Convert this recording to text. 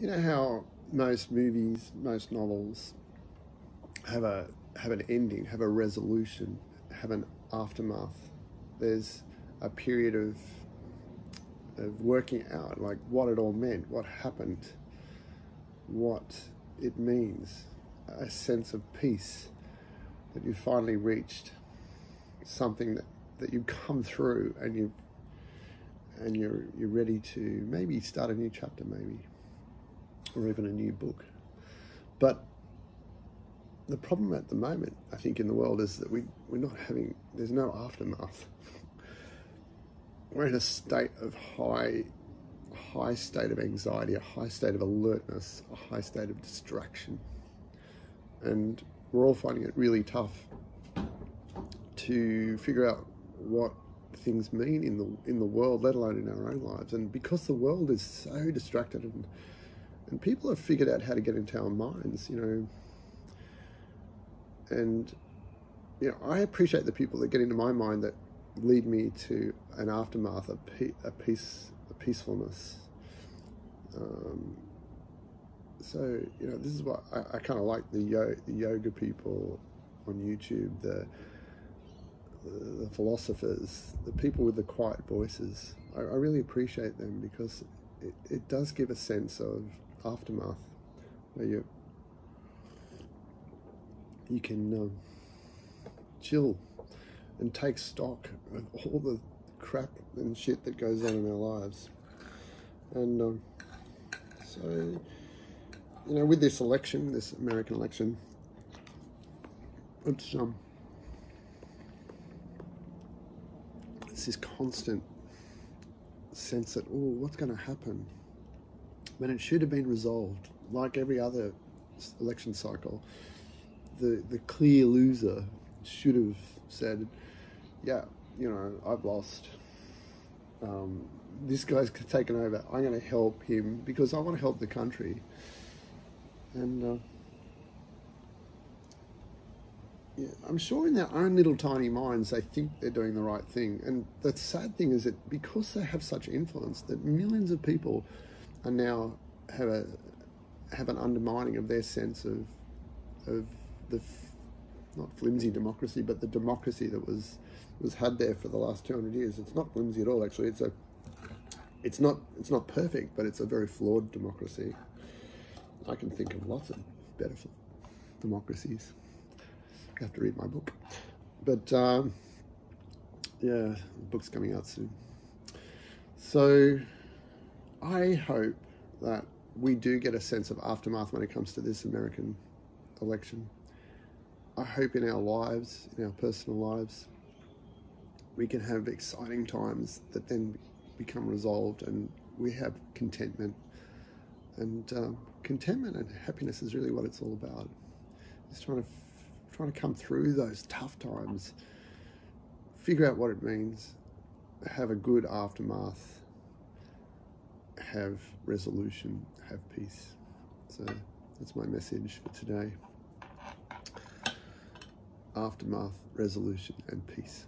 you know how most movies, most novels have a have an ending, have a resolution, have an aftermath. There's a period of of working out like what it all meant, what happened, what it means, a sense of peace that you finally reached, something that, that you've come through and you and you're you're ready to maybe start a new chapter maybe or even a new book. But the problem at the moment, I think, in the world is that we, we're not having, there's no aftermath. We're in a state of high, high state of anxiety, a high state of alertness, a high state of distraction. And we're all finding it really tough to figure out what things mean in the in the world, let alone in our own lives. And because the world is so distracted and and people have figured out how to get into our minds, you know. And you know, I appreciate the people that get into my mind that lead me to an aftermath, a, pe- a peace, a peacefulness. Um, so you know, this is what I, I kind of like the yo- the yoga people on YouTube, the, the, philosophers, the people with the quiet voices. I, I really appreciate them because it, it does give a sense of aftermath where you you can um, chill and take stock of all the crap and shit that goes on in our lives. And um, so, you know, with this election, this American election, it's um, it's this constant sense that oh, what's going to happen? When it should have been resolved, like every other election cycle. The the clear loser should have said, "Yeah, you know, I've lost. Um, this guy's taken over. I'm going to help him because I want to help the country." And uh, yeah, I'm sure in their own little tiny minds they think they're doing the right thing. And the sad thing is that because they have such influence, that millions of people are now have a have an undermining of their sense of of the not flimsy democracy, but the democracy that was was had there for the last 200 years. It's not flimsy at all. Actually, it's a it's not it's not perfect, but it's a very flawed democracy. I can think of lots of better democracies. I have to read my book, but um, yeah, the book's coming out soon. So I hope that we do get a sense of aftermath when it comes to this American election. I hope in our lives, in our personal lives, we can have exciting times that then become resolved and we have contentment. And um, contentment and happiness is really what it's all about. It's trying to trying to come through those tough times, figure out what it means, have a good aftermath, have resolution, have peace. So that's my message for today. Aftermath, resolution, and peace.